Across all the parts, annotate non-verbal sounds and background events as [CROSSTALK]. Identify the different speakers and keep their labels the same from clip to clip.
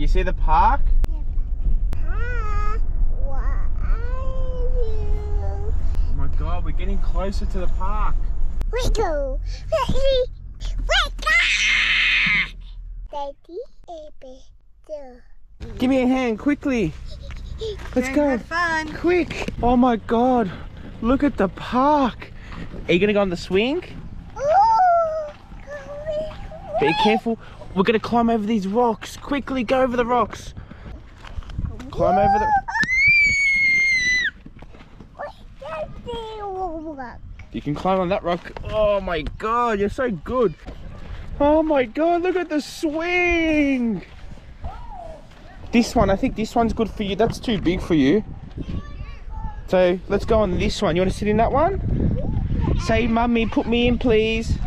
Speaker 1: you see the park?
Speaker 2: Hi, what are you?
Speaker 1: Oh my god, we're getting closer to the park.
Speaker 2: Wiggle, wiggle. Daddy, baby, do.
Speaker 1: Give me a hand quickly. Let's go.
Speaker 3: Have fun.
Speaker 1: Quick. Oh my god. Look at the park. Are you gonna go on the swing?
Speaker 2: Ooh,
Speaker 1: Be careful. We're gonna climb over these rocks. Quickly go over the rocks. Climb over the. You can climb on that rock. Oh my god, you're so good. Oh my god, look at the swing. This one, I think this one's good for you. That's too big for you. So let's go on this one. You want to sit in that one? Say, mummy, put me in, please.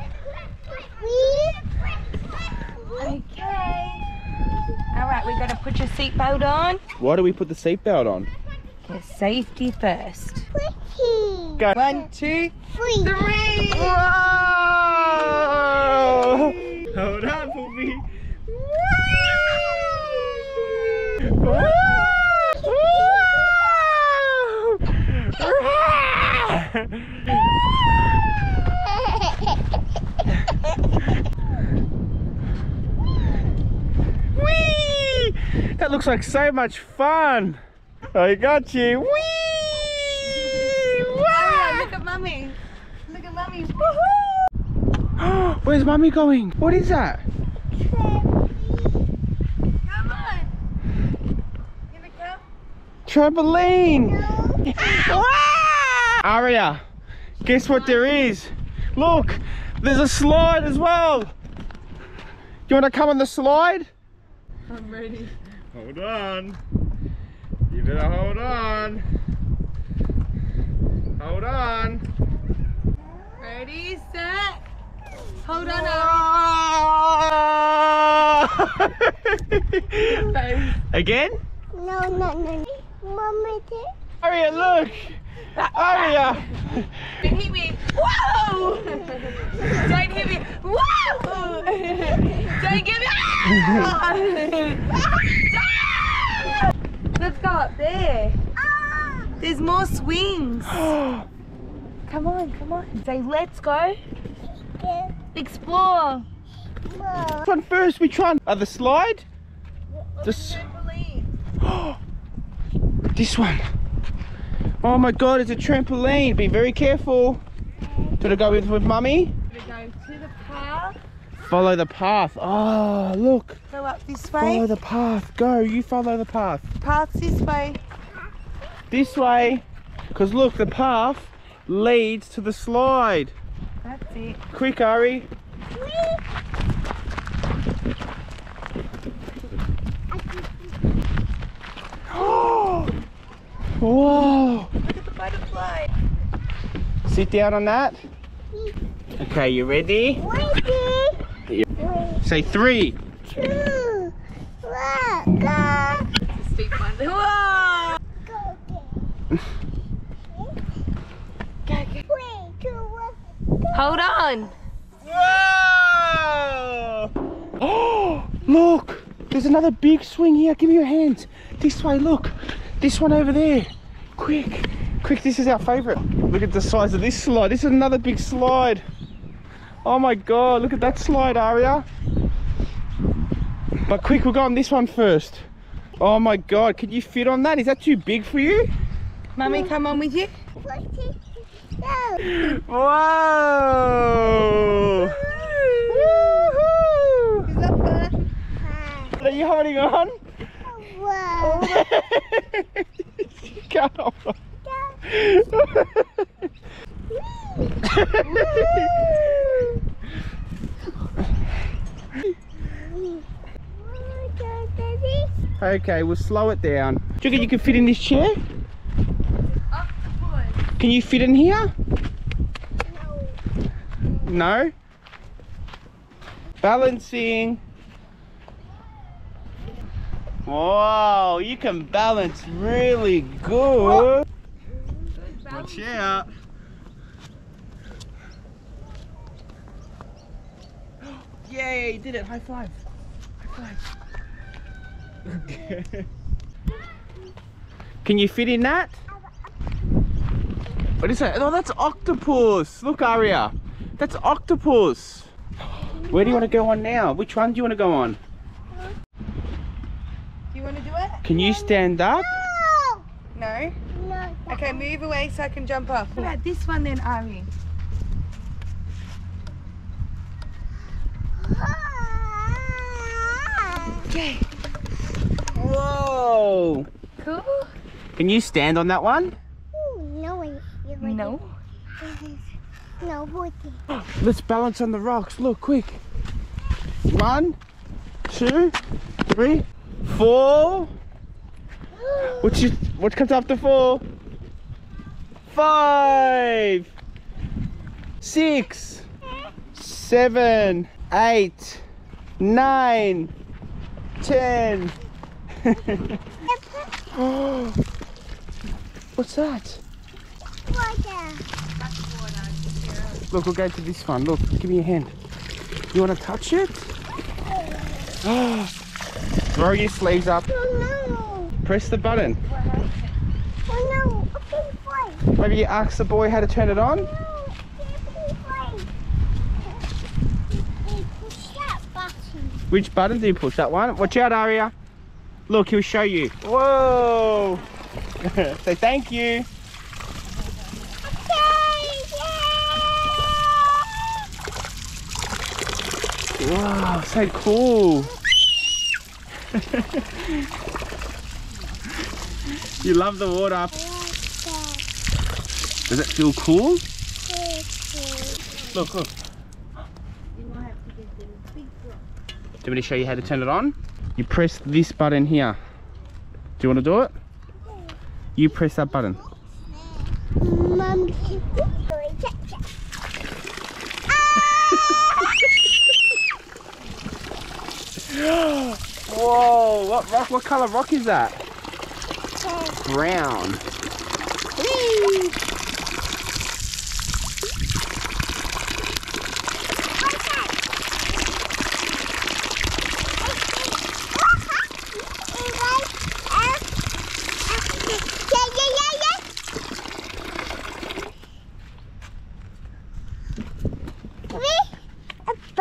Speaker 3: Okay. All right, we got to put your seatbelt on.
Speaker 1: Why do we put the seatbelt on?
Speaker 3: Okay, safety first.
Speaker 1: Go.
Speaker 3: One, two,
Speaker 2: Three.
Speaker 3: three.
Speaker 1: Whoa! Hold on for me. Whee! Looks like so much fun. Oh, I got you. Whee!
Speaker 3: Oh, Ariah, look at mummy. Look at mummy. [GASPS]
Speaker 1: Where's mummy going? What is that? Trampoline!
Speaker 3: Come on. Here we go.
Speaker 1: Trampoline! Ariah, guess what there is? Look, there's a slide as well. You want to come on the slide?
Speaker 3: I'm ready.
Speaker 1: Hold on. You better hold on. Hold on.
Speaker 3: Ready, set. Hold on, Ariah. [LAUGHS]
Speaker 1: Again?
Speaker 2: No, no, no. Mama, did.
Speaker 1: Ariah, look! Ariah!
Speaker 3: Don't hit me. Whoa! [LAUGHS] Don't hit me. Whoa! [LAUGHS] Don't give me. [LAUGHS] Let's go up there. There's more swings. [GASPS] Come on, come on. Say, let's go. Explore.
Speaker 1: Which one first? Which one? Uh, the slide? This,
Speaker 3: Trampoline. [GASPS]
Speaker 1: this one. Oh my god, it's a trampoline. Be very careful. Do to go with, with mummy?
Speaker 3: We go to the park.
Speaker 1: Follow the path. Oh, look.
Speaker 3: Go up this way.
Speaker 1: Follow the path. Go, you follow the path.
Speaker 3: Path's this way.
Speaker 1: This way. Because look, the path leads to the slide.
Speaker 3: That's it.
Speaker 1: Quick, Ari. [GASPS] Whoa.
Speaker 3: Look at the butterfly.
Speaker 1: Sit down on that. [LAUGHS] Okay, you ready?
Speaker 2: Ready?
Speaker 1: Say three.
Speaker 2: Two. One. Go.
Speaker 3: One. Whoa!
Speaker 2: Go.
Speaker 3: Go, go.
Speaker 2: Three, two, one.
Speaker 3: Hold on.
Speaker 1: Whoa! Oh, [GASPS] look! There's another big swing here. Give me your hands. This way, look. This one over there. Quick, quick. This is our favourite. Look at the size of this slide. This is another big slide. Oh my god! Look at that slide, Ariah. But quick, we'll go on this one first. Oh my god! Can you fit on that? Is that too big for you?
Speaker 3: Mummy, come on with you.
Speaker 1: Whoa! Woohoo!
Speaker 3: Is that fun?
Speaker 1: Are you holding on?
Speaker 2: Whoa. [LAUGHS]
Speaker 1: Can't hold on. [LAUGHS] [LAUGHS] okay, we'll slow it down. Do you reckon you can fit in this chair? Can you fit in here? No? Balancing. Wow, you can balance really good. Watch out. [GASPS] Yay, did it. High five. High five. [LAUGHS] Can you fit in that? What is that? Oh, that's octopus. Look, Ariah. That's octopus. Where do you want to go on now? Which one do you want to go on?
Speaker 3: Do you want to do it?
Speaker 1: Can you stand up?
Speaker 3: No.
Speaker 2: No.
Speaker 3: Okay, move away so I can jump off. What about this one then, Ari? Okay.
Speaker 1: Whoa.
Speaker 3: Cool.
Speaker 1: Can you stand on that one?
Speaker 2: No. you wouldn't.
Speaker 3: No.
Speaker 2: No, wouldn't.
Speaker 1: Let's balance on the rocks. Look, quick. One, two, three, four. What's your, what comes after four? Five, six, seven, eight, nine, ten. [LAUGHS] Oh. What's that?
Speaker 2: Water.
Speaker 1: Look, we'll go to this one. Look, give me a hand. You want to touch it? [GASPS] Throw your sleeves up.
Speaker 2: Oh no.
Speaker 1: Press the button.
Speaker 2: Oh no. Okay.
Speaker 1: Maybe you ask the boy how to turn it on.
Speaker 2: No. Okay, fine. Hey, push that button.
Speaker 1: Which button do you push? That one? Watch out, Ariah. Look, he'll show you. Whoa! [LAUGHS] Say thank you. Wow, so cool. [LAUGHS] you love the water. Does it feel cool? Look, look. Do you want me to show you how to turn it on? You press this button here. Do you want to do it? You press that button.
Speaker 2: Mum.
Speaker 1: Whoa, what rock, what colour rock is that? Brown.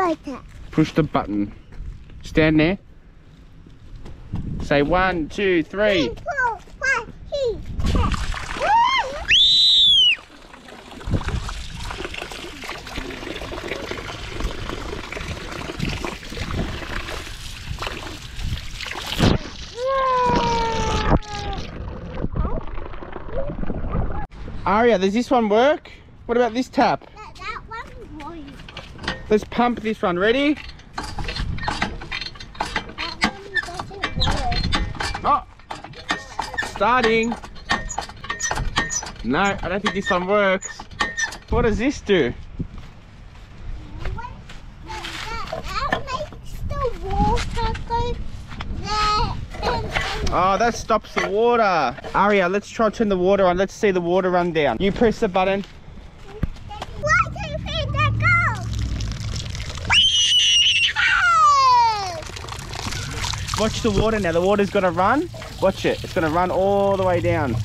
Speaker 2: Butter.
Speaker 1: Push the button. Stand there. Say one, two, three.
Speaker 2: Four, five, six,
Speaker 1: Ariah, does this one work? What about this tap?
Speaker 2: That, that one was.
Speaker 1: Let's pump this one. Ready? Oh, starting. No, I don't think this one works. What does this do? Oh, that stops the water. Ariah, let's try to turn the water on. Let's see the water run down. You press the button.
Speaker 2: One, two, three, let go!
Speaker 1: Watch the water now. The water's gonna run. Watch it. It's gonna run all the way down. Do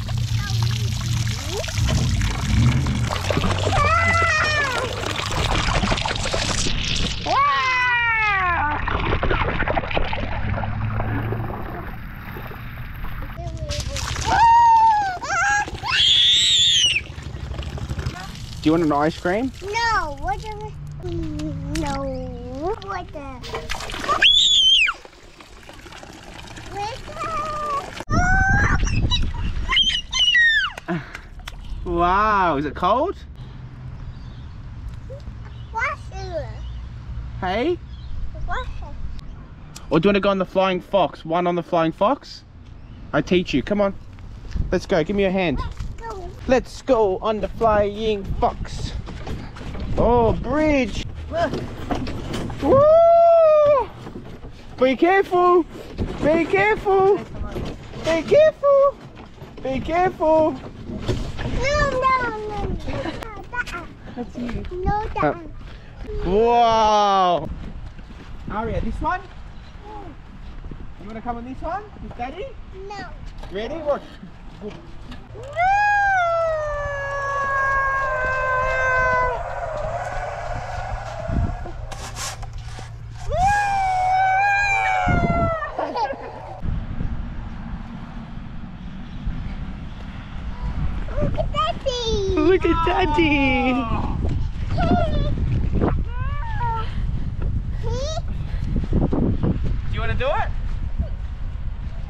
Speaker 1: you want an ice cream?
Speaker 2: No, what. No, what the...
Speaker 1: Wow, is it cold? Hey? Or do you want to go on the flying fox? One on the flying fox? I teach you. Come on. Let's go. Give me your hand.
Speaker 2: Go.
Speaker 1: Let's go on the flying fox. Oh, bridge. Woo! Be careful. Be careful. Be careful. Be careful.
Speaker 2: No, no, no, no. That.
Speaker 3: That's you.
Speaker 2: No, that.
Speaker 1: Wow. Ariah, this one? You wanna come on this one with daddy?
Speaker 2: No.
Speaker 1: Ready? Watch.
Speaker 2: Look at Daddy.
Speaker 3: Look at Daddy.
Speaker 1: Do you wanna do it?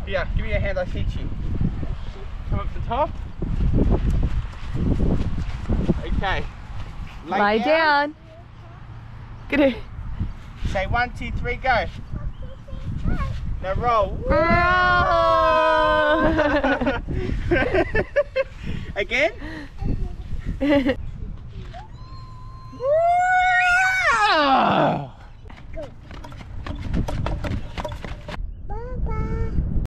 Speaker 1: Yeah, give me your hand, I'll teach you. Come up to the top. Okay.
Speaker 3: Lie down. Get it.
Speaker 1: Say one, two, three, go. Now roll. roll. [LAUGHS] [LAUGHS] Again? [LAUGHS]